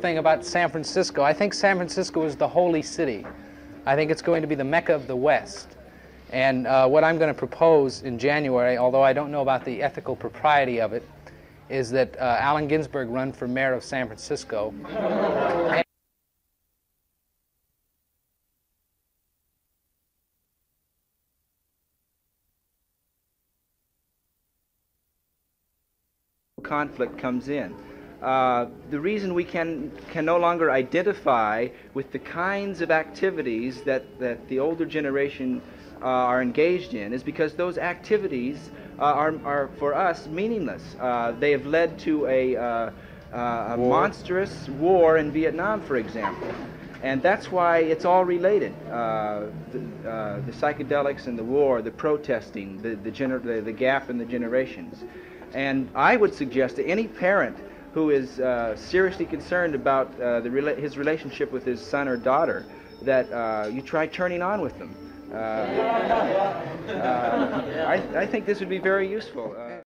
thing about San Francisco. I think San Francisco is the holy city. I think it's going to be the Mecca of the West. And uh, what I'm going to propose in January, although I don't know about the ethical propriety of it, is that uh, Allen Ginsberg run for mayor of San Francisco. conflict comes in. Uh, the reason we can, can no longer identify with the kinds of activities that, that the older generation uh, are engaged in is because those activities uh, are, are, for us, meaningless. Uh, they have led to a, uh, uh, a monstrous war in Vietnam, for example. And that's why it's all related. Uh, the, uh, the, psychedelics and the war, the protesting, the, the, the, the, gap in the generations. And I would suggest to any parent who is uh, seriously concerned about uh, the rela his relationship with his son or daughter that uh, you try turning on with them. Uh, I, I, think this would be very useful.